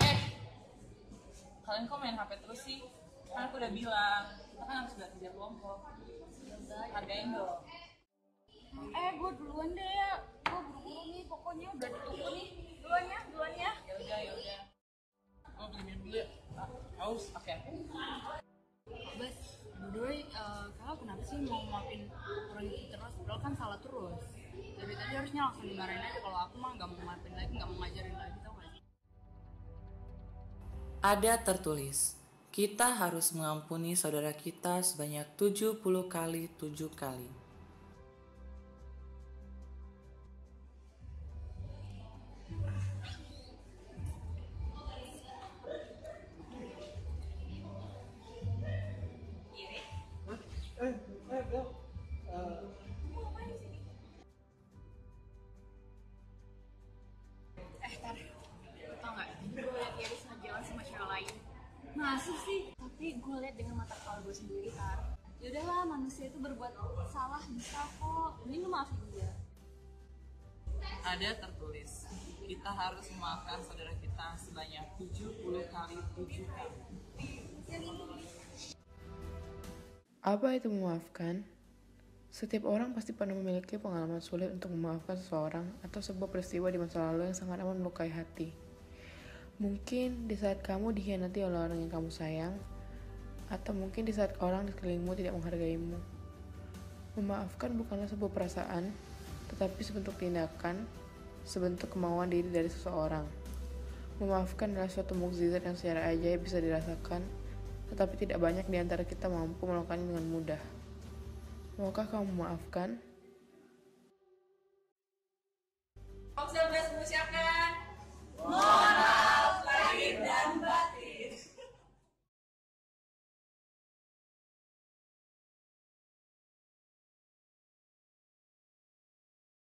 Eh, kalian kok main HP terus sih? Kan aku udah bilang, kita kan harus belajar kerja kelompok. Hargain dong. Eh, gue duluan deh ya. Gue buru-buru nih, pokoknya udah ditunggu nih. Duluan ya, duluan ya. Ya udah, ya udah. Aku beli minum dulu ya. Ah, Haus. Oke. Bas, by the uh, kenapa sih mau maafin orang itu terus? Padahal kan salah terus. Dari tadi harusnya langsung dimarahin aja kalau aku mah gak mau maafin lagi, gak mau ngajarin lagi, tau gak sih? Ada tertulis, kita harus mengampuni saudara kita sebanyak 70 kali 7 kali. Masih sih? Tapi gue liat dengan mata kepala gue sendiri, Tar. Yaudahlah, manusia itu berbuat salah bisa kok. Mending lu maafin dia. Ada tertulis, kita harus memaafkan saudara kita sebanyak 70 kali 7 kali. Apa itu memaafkan? Setiap orang pasti pernah memiliki pengalaman sulit untuk memaafkan seseorang atau sebuah peristiwa di masa lalu yang sangat amat melukai hati. Mungkin di saat kamu dikhianati oleh orang yang kamu sayang, atau mungkin di saat orang di sekelilingmu tidak menghargaimu. Memaafkan bukanlah sebuah perasaan, tetapi sebentuk tindakan, sebentuk kemauan diri dari seseorang. Memaafkan adalah suatu mukjizat yang secara ajaib bisa dirasakan, tetapi tidak banyak di antara kita mampu melakukannya dengan mudah. Maukah kamu memaafkan? Om 19 mengucapkan